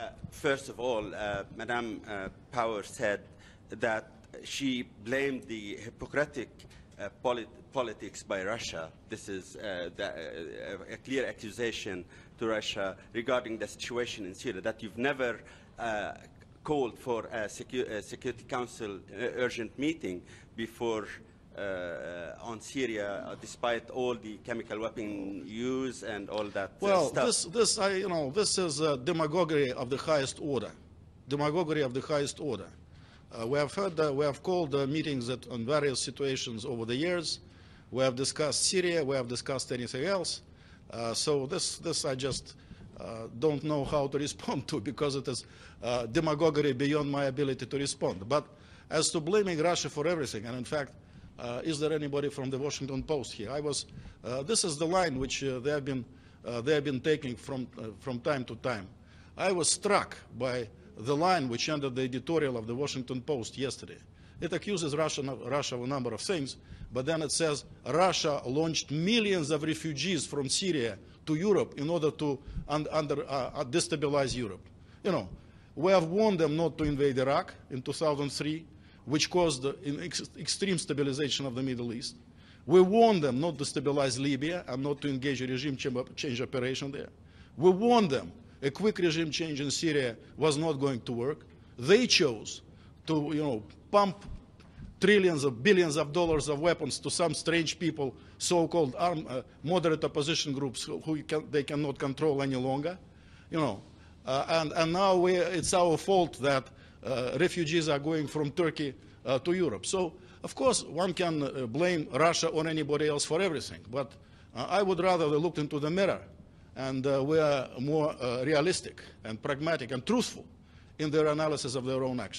Uh, first of all, uh, Madame uh, Power said that she blamed the Hippocratic polit- politics by Russia. This is the, a clear accusation to Russia regarding the situation in Syria, that you've never called for a, Secu- a Security Council urgent meeting before uh, on Syria, uh, despite all the chemical weapon use and all that uh, Well, stuff. this, this, I, you know, this is uh, demagoguery of the highest order. Demagoguery of the highest order. Uh, we have heard, uh, we have called uh, meetings at, on various situations over the years. We have discussed Syria. We have discussed anything else. Uh, so this, this I just uh, don't know how to respond to because it is uh, demagoguery beyond my ability to respond. But as to blaming Russia for everything, and in fact, uh, is there anybody from the Washington Post here? I was. Uh, this is the line which uh, they have been uh, they have been taking from uh, from time to time. I was struck by the line which ended the editorial of the Washington Post yesterday. It accuses Russia, Russia of a number of things, but then it says Russia launched millions of refugees from Syria to Europe in order to un- under, uh, destabilize Europe. You know, we have warned them not to invade Iraq in 2003 which caused in ex- extreme stabilization of the Middle East. We warned them not to stabilize Libya and not to engage a regime cha- change operation there. We warned them a quick regime change in Syria was not going to work. They chose to, you know, pump trillions of billions of dollars of weapons to some strange people, so-called uh, moderate opposition groups who, can, they cannot control any longer, you know. Uh, and, and now we, it's our fault that refugees are going from Turkey uh, to Europe. So, of course, one can uh, blame Russia or anybody else for everything, but uh, I would rather they looked into the mirror and uh, were more uh, realistic and pragmatic and truthful in their analysis of their own actions.